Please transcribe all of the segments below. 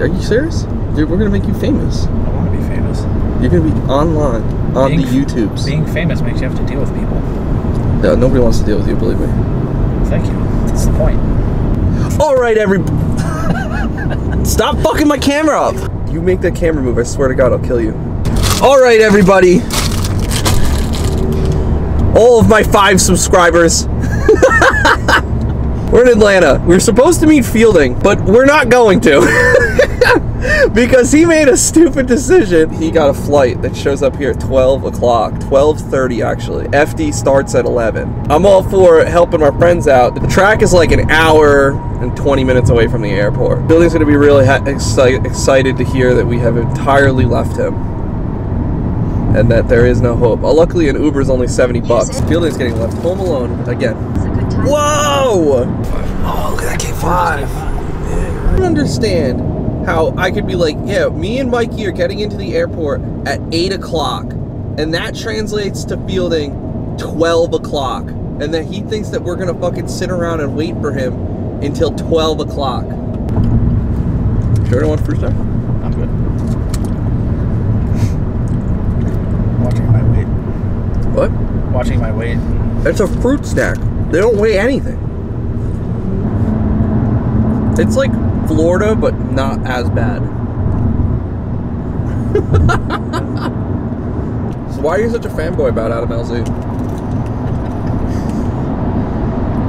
Are you serious? Dude, we're gonna make you famous. I want to be famous. You're gonna be online on Being- the YouTubes. Being famous makes you have to deal with people. Yeah, nobody wants to deal with you, believe me. Thank you. That's the point. All right, every. Stop fucking my camera up. You make that camera move, I swear to God, I'll kill you. All right, everybody. All of my five subscribers. we're in Atlanta. We're supposed to meet Fielding, but we're not going to. because he made a stupid decision. He got a flight that shows up here at 12 o'clock, 12.30 actually. FD starts at 11. I'm all for helping my friends out. The track is like an hour and 20 minutes away from the airport. Fielding's gonna be really ha- exci- excited to hear that we have entirely left him. And that there is no hope. Uh, luckily, an Uber is only 70 bucks. Fielding's getting left home alone again. Whoa! Oh, look at that K5. I don't understand how I could be like, yeah, me and Mikey are getting into the airport at 8 o'clock, and that translates to Fielding 12 o'clock, and that he thinks that we're gonna fucking sit around and wait for him until 12 o'clock. Sure, don't want fruit star? I'm good. Watching my weight. What? Watching my weight. It's a fruit snack. They don't weigh anything. It's like Florida, but not as bad. so why are you such a fanboy about Adam LZ?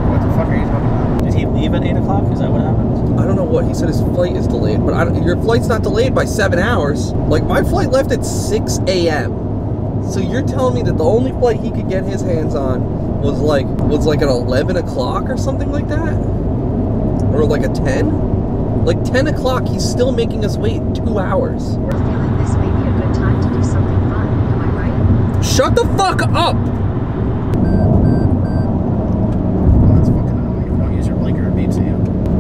What the fuck are you talking about? Did he leave at 8 o'clock? Is that what happened? I don't know what he said. His flight is delayed, but I don't, your flight's not delayed by seven hours. Like my flight left at 6 a.m. So you're telling me that the only flight he could get his hands on was like was like at 11 o'clock or something like that, or like a 10? Like 10 o'clock, he's still making us wait two hours. Feeling this may be a good time to do something fun, am I right? Shut the fuck up! Oh, that's fucking annoying. Don't use your blinker, it beeps at you.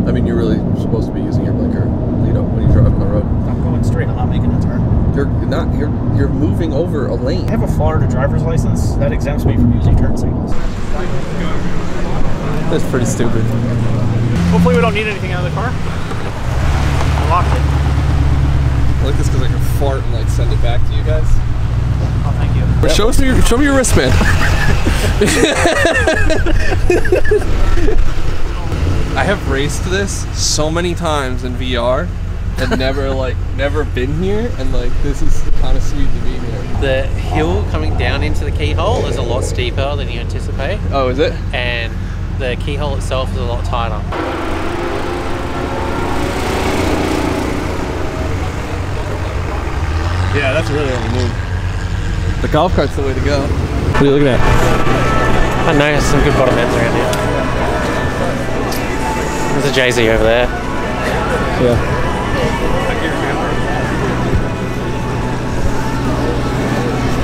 I mean, you're really supposed to be using your blinker, you know, when you drive on the road. I'm going straight. I'm not making a turn. You're not. You're you're moving over a lane. I have a Florida driver's license that exempts me from using turn signals. That's pretty stupid. Hopefully, we don't need anything out of the car. I locked it. I like this because I can fart and like send it back to you guys. Oh, thank you. Show us your show me your wristband. I have raced this so many times in VR and never like never been here and like this is kind of sweet to here. The hill coming down into the keyhole is a lot steeper than you anticipate, Oh, is it? and the keyhole itself is a lot tighter. Yeah, that's really on the move. The golf cart's the way to go. What are you looking at? I know there's some good bottom ends around here. There's a Jay Z over there. Yeah.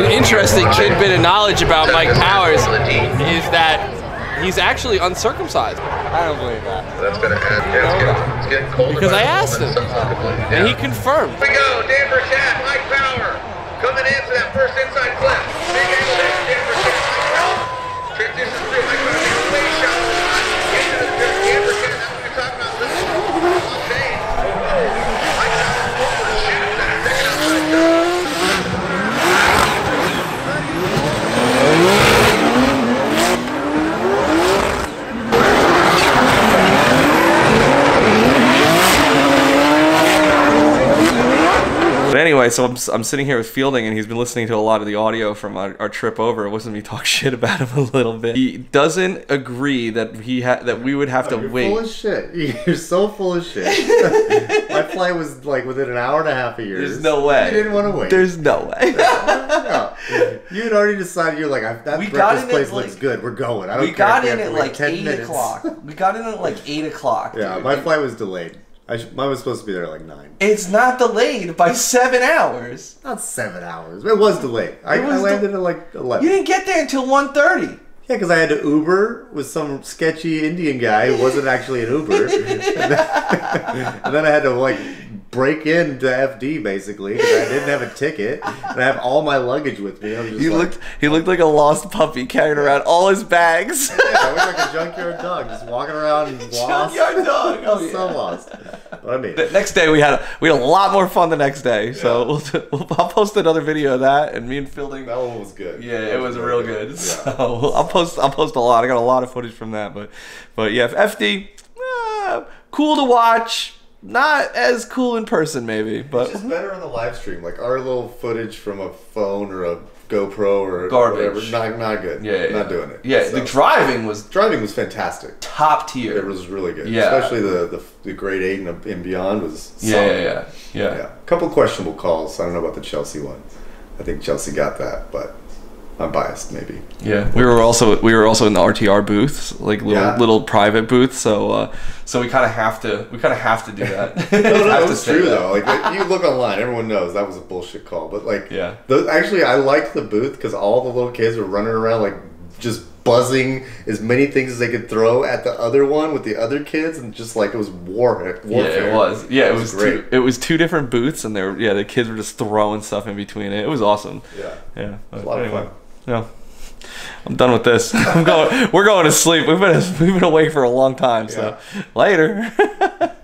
An interesting tidbit of knowledge about Mike Powers is that he's actually uncircumcised. I don't believe that. That's gonna add. Yeah, it's getting, it's getting colder. Because I asked him. the sun's gonna play. And he confirmed. Here we go, Denver Cat, Mike Power, coming in for that first inside clip. Big angle there, Denver Cat, Mike Power. Transition through, Mike Power, makes a way shot. Into the Denver Cat, that's what you're talking about. Listen, long day. Mike Power, over, shoots that second outside throw. But anyway. anyway, so I'm, I'm sitting here with Fielding, and he's been listening to a lot of the audio from our, our trip over. It wasn't me talk shit about him a little bit. He doesn't agree that he ha- that we would have to Oh, You're wait. full of shit. You're so full of shit. My flight was like within an hour and a half of yours. There's no way. You didn't want to wait. There's no way. no. You had already decided. You're like, I- that We got breakfast in at, place like- looks good. We're going. I don't we care got if in at like 10 eight minutes. o'clock. We got in at like eight o'clock. Yeah, dude. my flight was delayed. I sh- mine was supposed to be there at like nine. It's not delayed by seven hours. Not seven hours. It was delayed. I, was I de- landed at like eleven. You didn't get there until 1.30. Yeah, because I had to Uber with some sketchy Indian guy who wasn't actually an Uber, and, then, and then I had to like break into FD basically because I didn't have a ticket and I have all my luggage with me. Was He like, looked he looked like a lost puppy carrying around all his bags. yeah, I looked like a junkyard dog just walking around and lost. Junkyard dog. Oh, so yeah. lost. But I mean, The next day we had a, we had a lot more fun the next day. So we'll, we'll I'll post another video of that and me and Fielding. that one was good. Yeah, That it was real good. Yeah. So I'll post I'll post a lot. I got a lot of footage from that, but but yeah, FD, uh, cool to watch. Not as cool in person, maybe, It's but just better on the live stream. Like our little footage from a phone or a GoPro or Garbage. whatever. Not not good. yeah, yeah, not doing it. Yeah, So- the driving was driving was fantastic. top tier. It was really good. Yeah. Especially the, the the Great Eight and, and beyond was yeah, yeah, yeah, yeah, Yeah. A couple questionable calls. I don't know about the Chelsea one. I think Chelsea got that, but I'm biased maybe. Yeah, we were also we were also in the RTR booths, like little Yeah. little private booths. So uh, so we kind of have to we kind of have to do that. No, no, Have was true that. though. Like like, you look online, everyone knows that was a bullshit call. But like, Yeah. actually, I liked the booth because all the little kids were running around like just buzzing as many things as they could throw at the other one with the other kids, and just like it was war Yeah, it was. Yeah, it, was, great. Two, it was two different booths, and they were yeah the kids were just throwing stuff in between it. It was awesome. Yeah. Yeah, a lot of anyway, fun. Yeah. I'm done with this. I'm going. We're going to sleep. We've been we've been awake for a long time. So later.